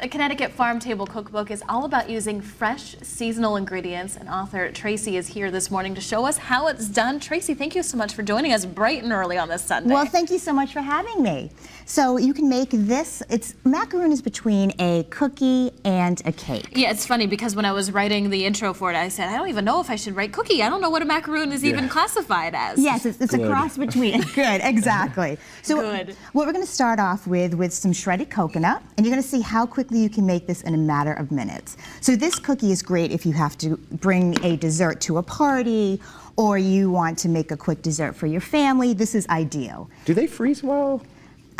The Connecticut Farm Table Cookbook is all about using fresh seasonal ingredients, and author Tracey is here this morning to show us how it's done. Tracey, thank you so much for joining us bright and early on this Sunday. Well, thank you so much for having me. So you can make this, it's macaroon is between a cookie and a cake. Yeah, it's funny because when I was writing the intro for it, I said, I don't even know if I should write cookie. I don't know what a macaroon is yeah. even classified as. Yes, it's, it's a cross between. Good, exactly. So Good. what we're going to start off with with some shredded coconut, and you're going to see how quickly you can make this in a matter of minutes. So this cookie is great if you have to bring a dessert to a party or you want to make a quick dessert for your family. This is ideal. Do they freeze well?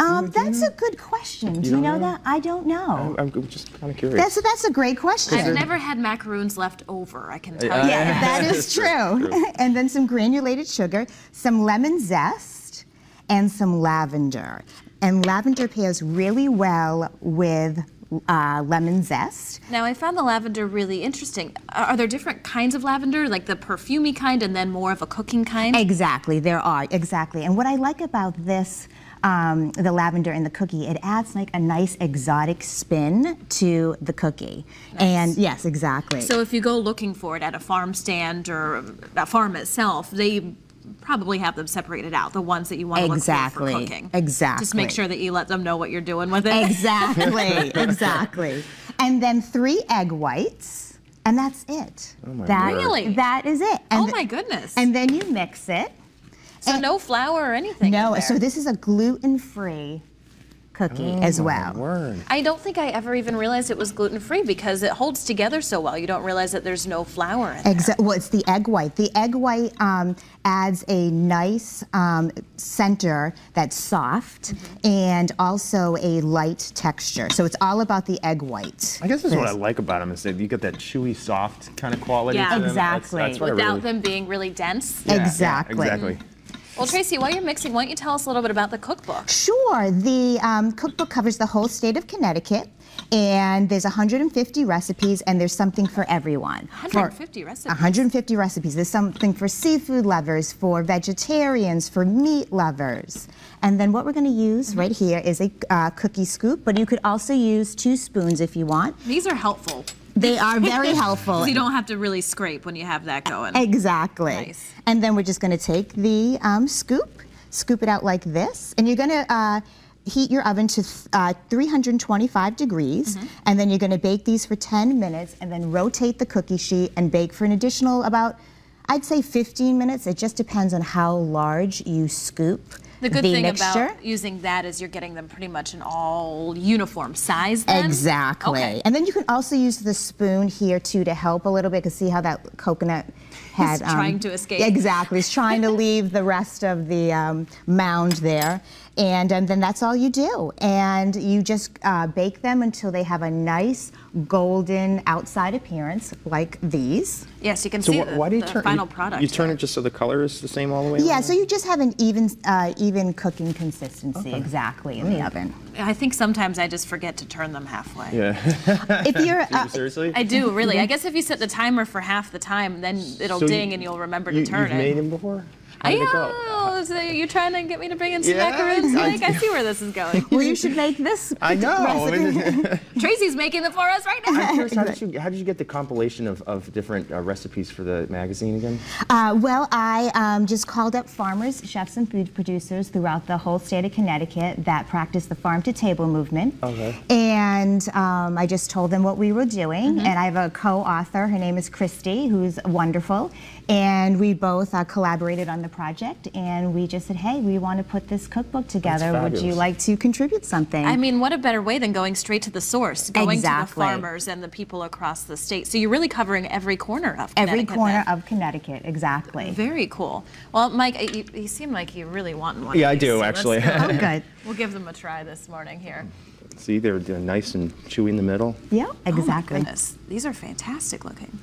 Um, that's a good question. You Do you know, know, that? I don't know. I'm, I'm just kind of curious. That's a, that's a great question. I've never had macaroons left over, I can tell you. Yeah, that is true. true. and then some granulated sugar, some lemon zest, and some lavender. And lavender pairs really well with uh, lemon zest. Now, I found the lavender really interesting. Are there different kinds of lavender, like the perfumy kind and then more of a cooking kind? Exactly, there are, exactly. And what I like about this um, the lavender in the cookie, it adds like a nice exotic spin to the cookie. Nice. And yes, exactly. So if you go looking for it at a farm stand or a farm itself, they probably have them separated out, the ones that you want to exactly. look for, for cooking. Exactly. Just make sure that you let them know what you're doing with it. Exactly, exactly. And then three egg whites, and that's it. Oh my that, Really? That is it. And oh my goodness. And then you mix it. So and no flour or anything. No, so this is a gluten-free cookie oh as well. Word. I don't think I ever even realized it was gluten-free because it holds together so well. You don't realize that there's no flour in Exactly. Well, it's the egg white. The egg white um, adds a nice um, center that's soft mm -hmm. and also a light texture. So it's all about the egg white. I guess that's what I like about them is that you get that chewy, soft kind of quality. Yeah, exactly. That's, that's Without really... them being really dense. Yeah, exactly. Yeah, exactly. Well, Tracey, while you're mixing, why don't you tell us a little bit about the cookbook? Sure. The um, cookbook covers the whole state of Connecticut. And there's 150 recipes, and there's something for everyone. 150 for recipes? 150 recipes. There's something for seafood lovers, for vegetarians, for meat lovers. And then what we're going to use mm -hmm. right here is a uh, cookie scoop, but you could also use two spoons if you want. These are helpful. They are very helpful. you don't have to really scrape when you have that going. Exactly. Nice. And then we're just going to take the um, scoop, scoop it out like this, and you're going to uh, heat your oven to uh, 325 degrees, mm -hmm. and then you're going to bake these for 10 minutes, and then rotate the cookie sheet and bake for an additional about, I'd say 15 minutes. It just depends on how large you scoop. The good the thing mixture. about using that is you're getting them pretty much in all uniform size then? Exactly. Okay. And then you can also use the spoon here too to help a little bit because see how that coconut had... um, trying to escape. Exactly. He's trying to leave the rest of the um, mound there. And, and, then that's all you do. And you just uh, bake them until they have a nice golden outside appearance like these. Yes, you can so see the, why do you turn, final you, product. You turn it just so the color is the same all the way Yeah, around? so you just have an even uh, even cooking consistency okay. exactly in the oven. I think sometimes I just forget to turn them halfway. Yeah. if you're uh, seriously, I do really. I guess if you set the timer for half the time, then it'll so ding you, and you'll remember to turn it. You've made them before. How did I, it go? So you're trying to get me to bring in some yeah, macaroons? Like, I see where this is going. well, you should make this. I know. Tracey's making them for us right now. I'm curious, how did you, how did you get the compilation of, of different uh, recipes for the magazine again? Uh, well, I um, just called up farmers, chefs, and food producers throughout the whole state of Connecticut that practice the farm to table movement. Okay. And um, I just told them what we were doing. Mm -hmm. And I have a co-author. Her name is Christy, who's wonderful. And we both uh, collaborated on the project. And we just said, hey, we want to put this cookbook together. Would you like to contribute something? I mean, what a better way than going straight to the source, going exactly. to the farmers and the people across the state. So you're really covering every corner of Every corner then. of Connecticut, exactly. Very cool. Well, Mike, you, you seem like you really want one. Yeah, I do, so actually. oh, good. We'll give them a try this morning here. See, they're, they're nice and chewy in the middle. Yeah, exactly. Oh my goodness. These are fantastic looking.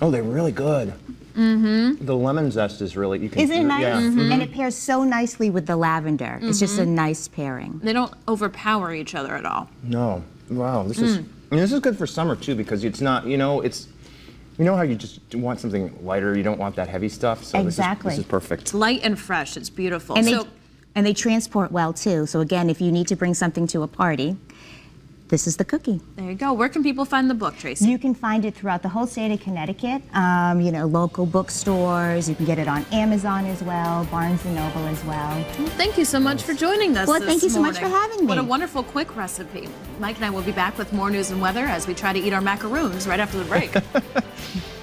Oh, they're really good. Mm-hmm. The lemon zest is really you can. Isn't it nice? Yeah. Mm -hmm. And it pairs so nicely with the lavender. Mm -hmm. It's just a mm-hmm. nice pairing. They don't overpower each other at all. No. Wow. This mm. is. I mean, this is good for summer too because it's not. You know, it's. You know how you just want something lighter. You don't want that heavy stuff. So exactly. This is, this is perfect. It's light and fresh. It's beautiful. And so, they, and they transport well too. So again, if you need to bring something to a party, this is the cookie. There you go. Where can people find the book, Tracey? You can find it throughout the whole state of Connecticut. Um, you know, local bookstores. You can get it on Amazon as well, Barnes and Noble as well. Well, thank you so much for joining us. Well, thank you so much for having me. What a wonderful, quick recipe. Mike and I will be back with more news and weather as we try to eat our macaroons right after the break.